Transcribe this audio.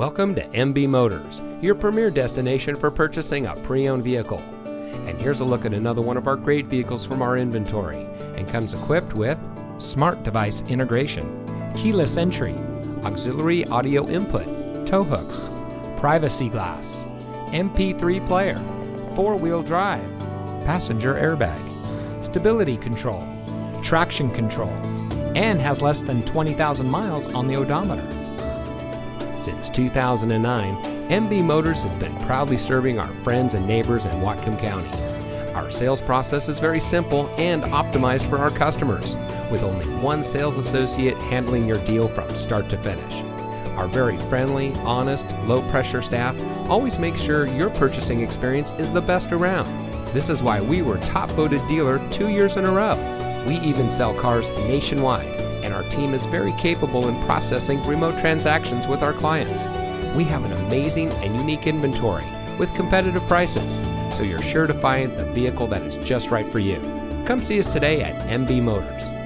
Welcome to MB Motors, your premier destination for purchasing a pre owned vehicle. And here's a look at another one of our great vehicles from our inventory and comes equipped with smart device integration, keyless entry, auxiliary audio input, tow hooks, privacy glass, MP3 player, four wheel drive, passenger airbag, stability control, traction control, and has less than 20,000 miles on the odometer. Since 2009, MB Motors has been proudly serving our friends and neighbors in Whatcom County. Our sales process is very simple and optimized for our customers, with only one sales associate handling your deal from start to finish. Our very friendly, honest, low pressure staff always makes sure your purchasing experience is the best around. This is why we were top voted dealer two years in a row. We even sell cars nationwide and our team is very capable in processing remote transactions with our clients. We have an amazing and unique inventory with competitive prices, so you're sure to find the vehicle that is just right for you. Come see us today at MB Motors.